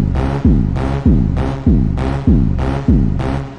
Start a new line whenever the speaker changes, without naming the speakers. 嗯嗯嗯嗯嗯